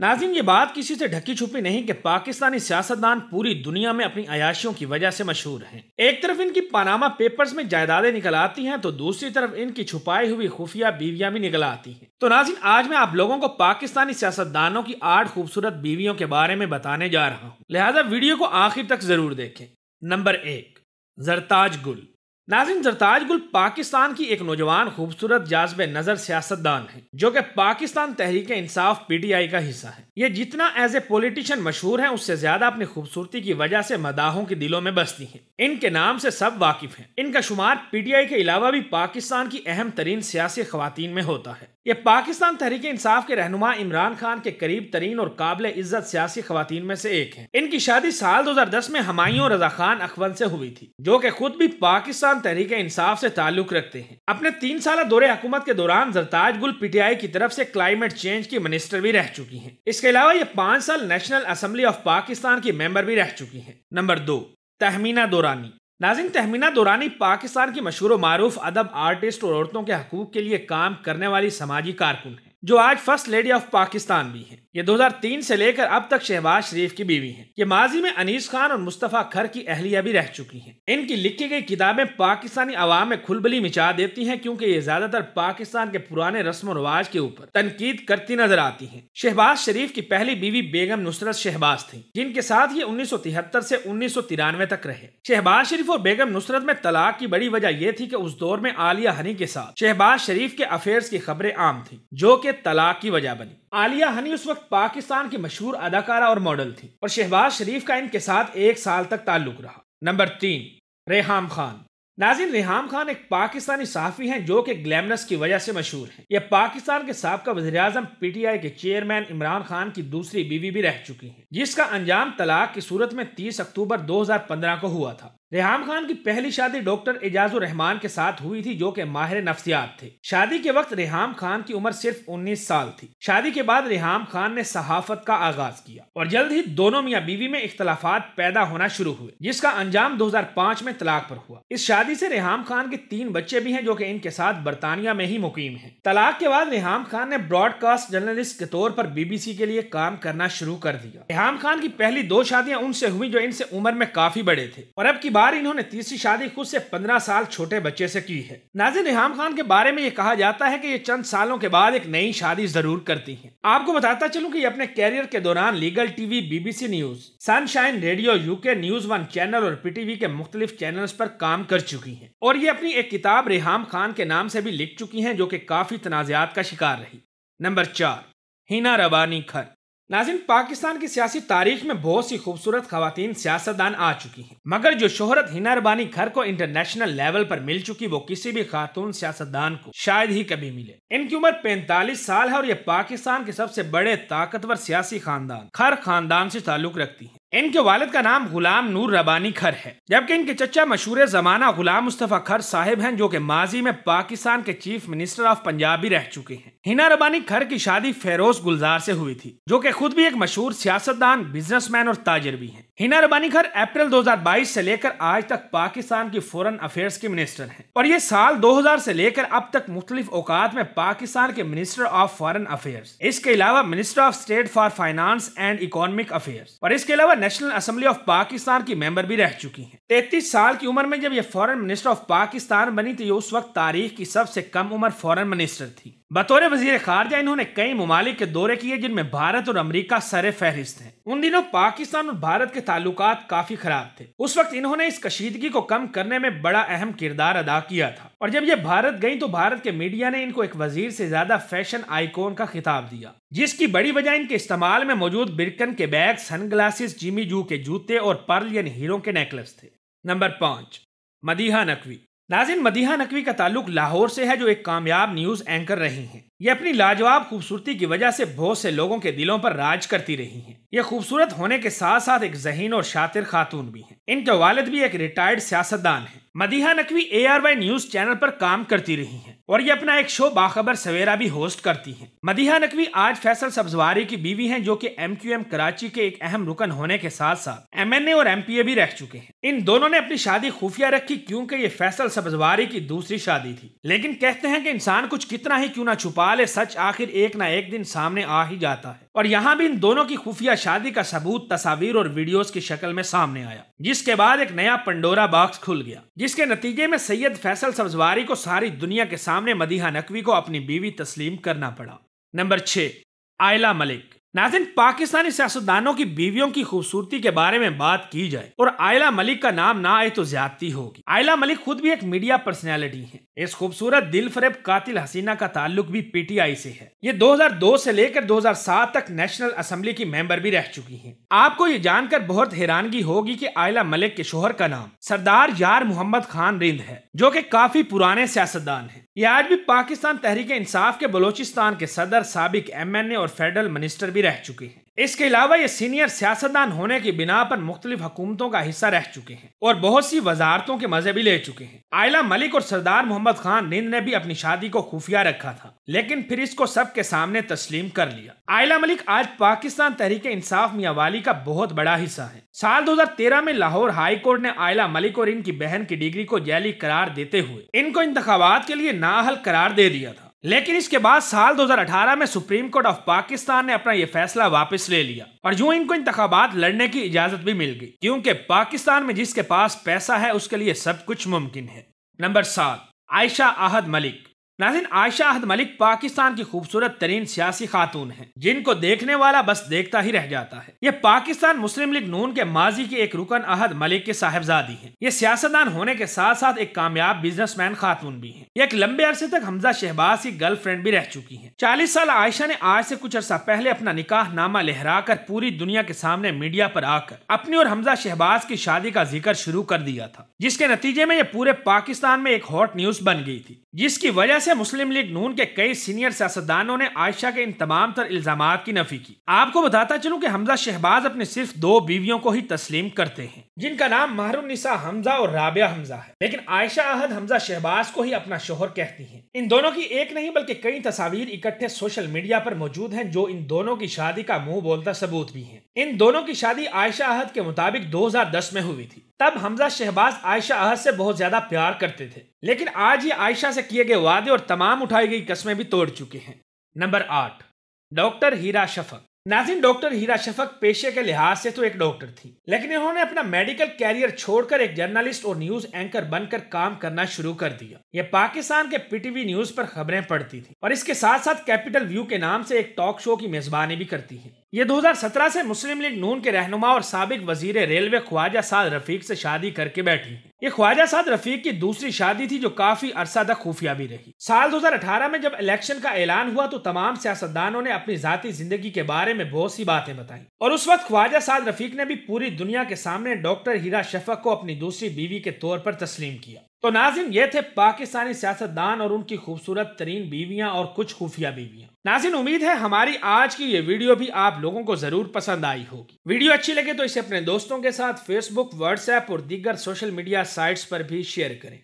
नाजिन ये बात किसी से ढकी छुपी नहीं कि पाकिस्तानी सियासतदान पूरी दुनिया में अपनी अयाशियों की वजह से मशहूर हैं। एक तरफ़ इनकी पानामा पेपर्स में जायदादें निकल आती हैं तो दूसरी तरफ़ इनकी छुपाई हुई खुफिया बीवियाँ भी निकल आती हैं। तो नाजिन आज मैं आप लोगों को पाकिस्तानी सियासतदानों की आठ खूबसूरत बीवियों के बारे में बताने जा रहा हूँ। लिहाजा वीडियो को आखिर तक ज़रूर देखें। नंबर एक, जरताज गुल। नाजिन जरताज गुल पाकिस्तान की एक नौजवान खूबसूरत जाजब नज़र सियासतदान है, जो कि Pakistan Tehreek Insaf P T I का हिस्सा है। ये जितना एज ए पोलिटिशियन मशहूर है, उससे ज़्यादा अपनी खूबसूरती की वजह से मदाहों के दिलों में बसती है। इनके नाम से सब वाकिफ हैं। इनका शुमार पी टी आई के अलावा भी पाकिस्तान की अहम तरीन सियासी खातन में होता है। ये पाकिस्तान तहरीक इंसाफ के रहनुमा इमरान खान के करीब तरीन और काबिल इज़्ज़त सियासी खातन में से एक है। इनकी शादी साल 2010 में हमायूं रजा खान अखवन से हुई थी, जो कि खुद भी पाकिस्तान तहरीक इंसाफ से ताल्लुक रखते हैं। अपने तीन साल दौरे हुकूमत के दौरान जरताज गुल पीटीआई की तरफ़ से क्लाइमेट चेंज की मिनिस्टर भी रह चुकी है। इसके अलावा ये पाँच साल नेशनल असम्बली ऑफ़ पाकिस्तान की मेंबर भी रह चुकी है। नंबर दो, तहमीना दौरानी। नाजिन तहमीना दौरानी पाकिस्तान की मशहूर मारूफ अदब आर्टिस्ट और औरतों के हकूक के लिए काम करने वाली समाजी कारकुन है। जो आज फ़र्स्ट लेडी ऑफ़ पाकिस्तान भी है ये 2003 से लेकर अब तक शहबाज शरीफ की बीवी हैं। ये माजी में अनीस खान और मुस्तफ़ा खर की अहलिया भी रह चुकी हैं। इनकी लिखी गई किताबें पाकिस्तानी आवाम में खुलबली मिचा देती हैं क्योंकि ये ज़्यादातर पाकिस्तान के पुराने रस्म रवाज के ऊपर तनकीद करती नज़र आती है शहबाज शरीफ की पहली बीवी बेगम नुसरत शहबाज थी, जिनके साथ ये उन्नीस से उन्नीस तक रहे शहबाज शरीफ और बेगम नुसरत में तलाक की बड़ी वजह यह थी की उस दौर में आलिया हनी के साथ शहबाज शरीफ के अफेयर्स की खबरें आम थी, जो की तलाक की वजह बनी। आलिया हनी उस वक्त पाकिस्तान की मशहूर अदाकारा और मॉडल थी और शहबाज शरीफ का इनके साथ एक साल तक ताल्लुक रहा। नंबर तीन, रेहाम खान। नाजिन, रेहाम खान एक पाकिस्तानी सहाफ़ी हैं जो कि ग्लैमरस की वजह से मशहूर हैं। यह पाकिस्तान के सबका वजी अजम पी के चेयरमैन इमरान खान की दूसरी बीवी भी रह चुकी हैं, जिसका अंजाम तलाक की सूरत में 30 अक्टूबर 2015 को हुआ था। रेहाम खान की पहली शादी डॉक्टर एजाजुर रहमान के साथ हुई थी, जो कि माहिर नफ्सियात थे। शादी के वक्त रेहाम खान की उम्र सिर्फ़ 19 साल थी। शादी के बाद रेहाम खान ने सहाफत का आगाज़ किया और जल्द ही दोनों मियाँ बीवी में इख्तलाफात पैदा होना शुरू हुए, जिसका अंजाम 2005 में तलाक पर हुआ। इस शादी से रेहाम खान के तीन बच्चे भी हैं, जो की इनके साथ बरतानिया में ही मुकीम है। तलाक के बाद रेहाम खान ने ब्रॉडकास्ट जर्नलिस्ट के तौर पर बीबीसी के लिए काम करना शुरू कर दिया। रेहाम खान की पहली दो शादियाँ उनसे हुई, जो इनसे उम्र में काफ़ी बड़े थे और अब की बार इन्होंने तीसरी शादी खुद से पंद्रह साल छोटे बच्चे से की है। नाजिन रिहाम खान के बारे में ये कहा जाता है कि ये चंद सालों के बाद एक नई शादी ज़रूर करती हैं। आपको बताता चलूँ कि ये अपने कैरियर के दौरान legal TV, BBC news, sunshine radio, UK news one channel और पीटीवी के मुख्तलिफ़ चैनल पर काम कर चुकी है। और ये अपनी एक किताब रेहाम खान के नाम से भी लिख चुकी है, जो की काफ़ी तनाजात का शिकार रही। नंबर चार, हिना रबानी खर नाजिन, पाकिस्तान की सियासी तारीख में बहुत सी खूबसूरत खातन सियासतदान आ चुकी हैं। मगर जो शोहरत हिनार बानी घर को इंटरनेशनल लेवल पर मिल चुकी, वो किसी भी खातून सियासतदान को शायद ही कभी मिले। इनकी उम्र पैंतालीस साल है और ये पाकिस्तान के सबसे बड़े ताकतवर सियासी खानदान, खर खानदान से ताल्लुक रखती है। इनके वालिद का नाम गुलाम नूर रबानी खर है, जबकि इनके चचा मशहूर जमाना गुलाम मुस्तफ़ा खर साहिब हैं, जो कि माजी में पाकिस्तान के चीफ मिनिस्टर ऑफ़ पंजाब भी रह चुके हैं। हिना रबानी खर की शादी फेरोज गुलजार से हुई थी, जो कि खुद भी एक मशहूर सियासतदान, बिजनेसमैन और ताजर भी हैं। हिना रबानी खर अप्रैल 2022 से लेकर आज तक पाकिस्तान की फॉरेन अफेयर्स की मिनिस्टर हैं। और ये साल 2000 से लेकर अब तक मुख्तलिफ़ औकात में पाकिस्तान के मिनिस्टर ऑफ़ फॉरेन अफेयर्स, इसके अलावा minister of state for finance and economic affairs, और इसके अलावा नेशनल असेंबली ऑफ़ पाकिस्तान की मेंबर भी रह चुकी हैं। तैतीस साल की उम्र में जब ये फॉरन मिनिस्टर ऑफ़ पाकिस्तान बनी तो ये उस वक्त तारीख की सबसे कम उम्र फॉरन मिनिस्टर थी। बतौर वज़ीर खारजा इन्होंने कई ममालिक के दौरे किए जिनमें भारत और अमरीका सर फहरिस्त हैं। उन दिनों पाकिस्तान और भारत के ताल्लुकात काफ़ी खराब थे। उस वक्त इन्होंने इस कशीदगी को कम करने में बड़ा अहम किरदार अदा किया था। और जब ये भारत गई तो भारत के मीडिया ने इनको एक वज़ीर से ज़्यादा फ़ैशन आइकॉन का खिताब दिया, जिसकी बड़ी वजह इनके इस्तेमाल में मौजूद बिरकन के बैग सन ग्लासेस जिमी जू के जूते और पर्ल यानी हीरो के नेकलेस थे। नंबर पाँच, मदीहा नकवी। नाजिन मदीहा नकवी का ताल्लुक लाहौर से है, जो एक कामयाब न्यूज़ एंकर रही हैं। ये अपनी लाजवाब खूबसूरती की वजह से बहुत से लोगों के दिलों पर राज करती रही हैं। ये खूबसूरत होने के साथ साथ एक जहीन और शातिर खातून भी हैं। इनके वालद भी एक रिटायर्ड सियासतदान है। Madiha Naqvi A R Y news channel पर काम करती रही हैं। और ये अपना एक शो बाखबर सवेरा भी होस्ट करती हैं। मदीहा नकवी आज फैसल सब्जवारी की बीवी हैं, जो कि एम कराची के एक अहम रुकन होने के साथ साथ एम एन ए और एम पी ए भी रह चुके हैं। इन दोनों ने अपनी शादी खुफिया रखी क्योंकि ये फैसल सब्जवारी की दूसरी शादी थी। लेकिन कहते हैं कि इंसान कुछ कितना ही क्यों ना छुपा ले, सच आखिर एक ना एक दिन सामने आ ही जाता है। और यहाँ भी इन दोनों की खुफिया शादी का सबूत, तस्वीर और वीडियोस की शक्ल में सामने आया, जिसके बाद एक नया पंडोरा बॉक्स खुल गया, जिसके नतीजे में सैयद फैसल सब्जवारी को सारी दुनिया के सामने मदीहा नकवी को अपनी बीवी तस्लीम करना पड़ा। नंबर छह, आयला मलिक। नाजिन, पाकिस्तानी सियासतदानों की बीवियों की खूबसूरती के बारे में बात की जाए और आयला मलिक का नाम ना आए तो ज्यादती होगी। आयला मलिक खुद भी एक मीडिया पर्सनैलिटी है। इस खूबसूरत दिल फरेब कातिल हसीना का ताल्लुक भी पीटीआई से है। ये 2002 से लेकर 2007 तक नेशनल असेंबली की मेंबर भी रह चुकी हैं। आपको ये जानकर बहुत हैरानगी होगी कि आयला मलिक के शोहर का नाम सरदार यार मोहम्मद खान रिंद है, जो कि काफ़ी पुराने सियासतदान है। ये आज भी पाकिस्तान तहरीक इंसाफ के बलोचिस्तान के सदर सबक एम एन ए और फेडरल मिनिस्टर भी रह चुके हैं। इसके अलावा ये सीनियर सियासतदान होने की बिना पर मुख्तलिफ़ हुकूमतों का हिस्सा रह चुके हैं और बहुत सी वजारतों के मज़े भी ले चुके हैं। आयला मलिक और सरदार मोहम्मद खान नींद ने भी अपनी शादी को खुफिया रखा था, लेकिन फिर इसको सबके सामने तस्लीम कर लिया। आयला मलिक आज पाकिस्तान तहरीक इंसाफ मियावाली का बहुत बड़ा हिस्सा है। साल 2013 में लाहौर हाई कोर्ट ने आयला मलिक और इनकी बहन की डिग्री को जैली करार देते हुए इनको इंतबात के लिए नाहल करार दे दिया था। लेकिन इसके बाद साल 2018 में सुप्रीम कोर्ट ऑफ़ पाकिस्तान ने अपना ये फैसला वापस ले लिया। और यूँ इनको इंतबात लड़ने की इजाज़त भी मिल गई, क्योंकि पाकिस्तान में जिसके पास पैसा है, उसके लिए सब कुछ मुमकिन है। नंबर सात, आयशा आहद मलिक। नाजिन आयशा अहद मलिक पाकिस्तान की खूबसूरत तरीन सियासी खातून है, जिनको देखने वाला बस देखता ही रह जाता है ये पाकिस्तान मुस्लिम लीग नून के माजी के एक रुकन अहद मलिक के साहेबजादी हैं। ये सियासतदान होने के साथ साथ एक कामयाब बिजनेसमैन खातून भी हैं। ये एक लंबे अरसे तक हमजा शहबाज की गर्लफ्रेंड भी रह चुकी है चालीस साल आयशा ने आज से कुछ अर्सा पहले अपना निकाह नामा लहरा कर पूरी दुनिया के सामने मीडिया पर आकर अपनी और हमजा शहबाज की शादी का ज़िक्र शुरू कर दिया था, जिसके नतीजे में ये पूरे पाकिस्तान में एक हॉट न्यूज़ बन गई थी, जिसकी वजह मुस्लिम लीग नून के कई सीनियर सियासतदानों ने आयशा के इन तमाम तर इल्ज़ाम की नफी की। आपको बताता चलूँ कि हमजा शहबाज अपने सिर्फ़ दो बीवियों को ही तस्लीम करते हैं। जिनका नाम महरुनिसा हमजा और राबिया हमजा है। लेकिन आयशा अहद हमजा शहबाज को ही अपना शोहर कहती हैं। इन दोनों की एक नहीं, बल्कि कई तस्वीर इकट्ठे सोशल मीडिया पर मौजूद हैं, जो इन दोनों की शादी का मुँह बोलता सबूत भी है। इन दोनों की शादी आयशा अहद के मुताबिक 2010 में हुई थी। तब हमजा शहबाज आयशा अहद से बहुत ज़्यादा प्यार करते थे। लेकिन आज ये आयशा से किए गए वादे और तमाम उठाई गई कस्में भी तोड़ चुके हैं। नंबर आठ, डॉक्टर हीरा शफक। नाजिन डॉक्टर हीरा शफक पेशे के लिहाज से तो एक डॉक्टर थी, लेकिन इन्होंने अपना मेडिकल कैरियर छोड़कर एक जर्नलिस्ट और न्यूज़ एंकर बनकर काम करना शुरू कर दिया। ये पाकिस्तान के पीटीवी न्यूज़ पर खबरें पढ़ती थी, और इसके साथ साथ कैपिटल व्यू के नाम से एक टॉक शो की मेजबानी भी करती है। ये 2017 से मुस्लिम लीग नून के रहनुमा और सबक वज़ीर रेलवे ख्वाजा साद रफीक से शादी करके बैठी। ये ख्वाजा साद रफीक की दूसरी शादी थी जो काफ़ी अरसा तक खुफिया भी रही। साल 2018 में जब इलेक्शन का ऐलान हुआ तो तमाम सियासतदानों ने अपनी जाती ज़िंदगी के बारे में बहुत सी बातें बताई। और उस वक्त ख्वाजा साद रफीक ने भी पूरी दुनिया के सामने डॉक्टर हीरा शफक को अपनी दूसरी बीवी के तौर पर तस्लीम किया। तो नाजिन ये थे पाकिस्तानी सियासतदान और उनकी खूबसूरत तरीन बीवियाँ और कुछ खुफिया बीवियाँ। नाजिन उम्मीद है हमारी आज की ये वीडियो भी आप लोगों को ज़रूर पसंद आई होगी। वीडियो अच्छी लगे तो इसे अपने दोस्तों के साथ फेसबुक व्हाट्सएप और दीगर सोशल मीडिया साइट्स पर भी शेयर करें।